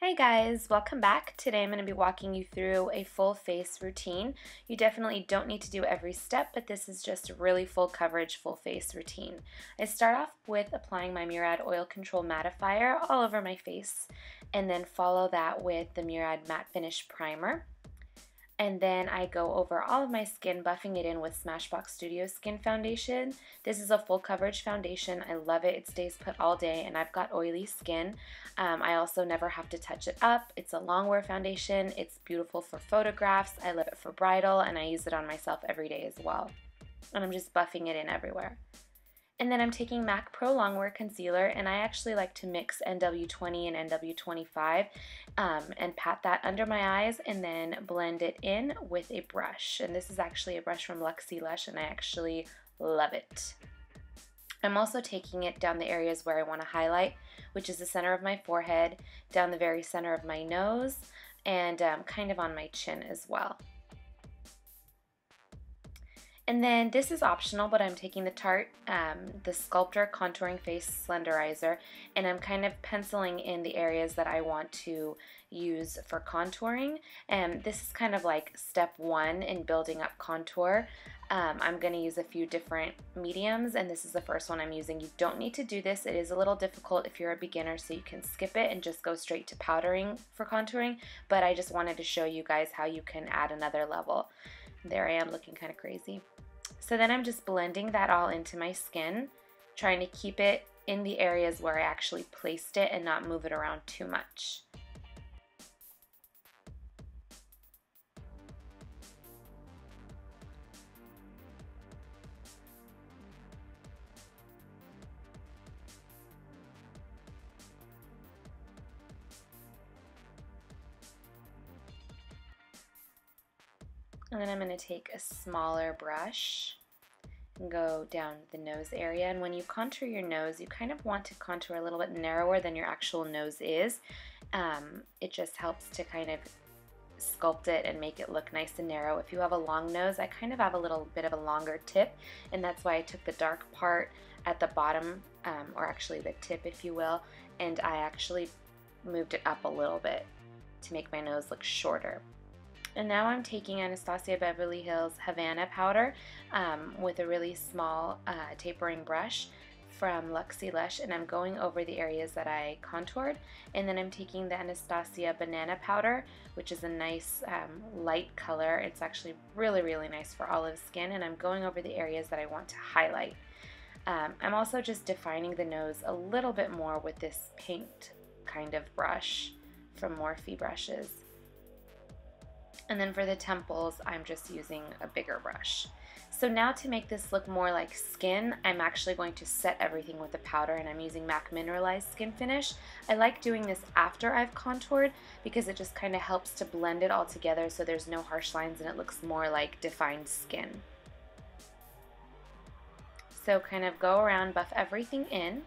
Hey guys, welcome back. Today I'm going to be walking you through a full face routine. You definitely don't need to do every step, but this is just a really full coverage, full face routine. I start off with applying my Murad Oil Control Mattifier all over my face, and then follow that with the Murad Matte Finish Primer and then I go over all of my skin, buffing it in with Smashbox Studio Skin Foundation. This is a full coverage foundation. I love it. It stays put all day, and I've got oily skin. Um, I also never have to touch it up. It's a long wear foundation. It's beautiful for photographs. I love it for bridal, and I use it on myself every day as well. And I'm just buffing it in everywhere. And then I'm taking MAC Pro Longwear Concealer, and I actually like to mix NW20 and NW25 um, and pat that under my eyes and then blend it in with a brush. And this is actually a brush from Luxie Lush, and I actually love it. I'm also taking it down the areas where I want to highlight, which is the center of my forehead, down the very center of my nose, and um, kind of on my chin as well. And then this is optional, but I'm taking the Tarte, um, the Sculptor Contouring Face Slenderizer, and I'm kind of penciling in the areas that I want to use for contouring. And this is kind of like step one in building up contour. Um, I'm going to use a few different mediums, and this is the first one I'm using. You don't need to do this. It is a little difficult if you're a beginner, so you can skip it and just go straight to powdering for contouring, but I just wanted to show you guys how you can add another level. There I am looking kind of crazy. So then I'm just blending that all into my skin, trying to keep it in the areas where I actually placed it and not move it around too much. And then I'm going to take a smaller brush and go down the nose area. And when you contour your nose, you kind of want to contour a little bit narrower than your actual nose is. Um, it just helps to kind of sculpt it and make it look nice and narrow. If you have a long nose, I kind of have a little bit of a longer tip, and that's why I took the dark part at the bottom, um, or actually the tip, if you will, and I actually moved it up a little bit to make my nose look shorter. And now I'm taking Anastasia Beverly Hills Havana powder um, with a really small uh, tapering brush from Luxie Lush and I'm going over the areas that I contoured. And then I'm taking the Anastasia banana powder which is a nice um, light color. It's actually really really nice for olive skin and I'm going over the areas that I want to highlight. Um, I'm also just defining the nose a little bit more with this paint kind of brush from Morphe brushes and then for the temples, I'm just using a bigger brush. So now to make this look more like skin, I'm actually going to set everything with a powder and I'm using MAC Mineralized Skinfinish. I like doing this after I've contoured because it just kind of helps to blend it all together so there's no harsh lines and it looks more like defined skin. So kind of go around, buff everything in.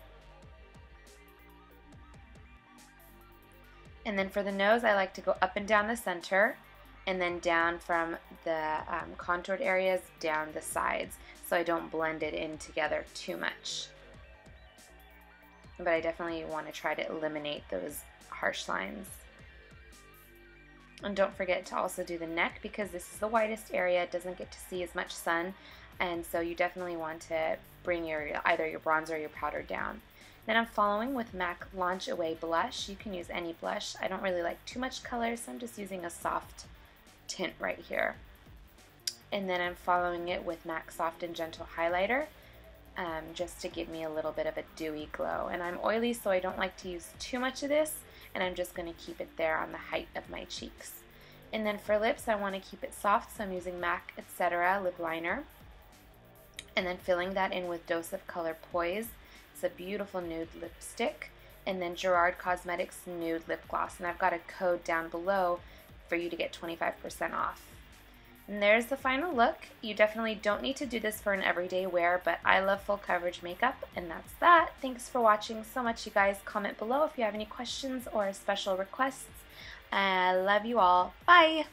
And then for the nose, I like to go up and down the center and then down from the um, contoured areas down the sides so I don't blend it in together too much. But I definitely want to try to eliminate those harsh lines. And don't forget to also do the neck because this is the widest area. It doesn't get to see as much sun. And so you definitely want to bring your either your bronzer or your powder down. Then I'm following with MAC Launch Away Blush. You can use any blush. I don't really like too much color, so I'm just using a soft tint right here. And then I'm following it with MAC Soft and Gentle Highlighter um, just to give me a little bit of a dewy glow. And I'm oily, so I don't like to use too much of this, and I'm just going to keep it there on the height of my cheeks. And then for lips, I want to keep it soft, so I'm using MAC Etcetera Lip Liner. And then filling that in with Dose of Color Poise. It's a beautiful nude lipstick. And then Gerard Cosmetics Nude Lip Gloss. And I've got a code down below for you to get 25% off. And there's the final look. You definitely don't need to do this for an everyday wear, but I love full coverage makeup, and that's that. Thanks for watching so much, you guys. Comment below if you have any questions or special requests. I love you all. Bye!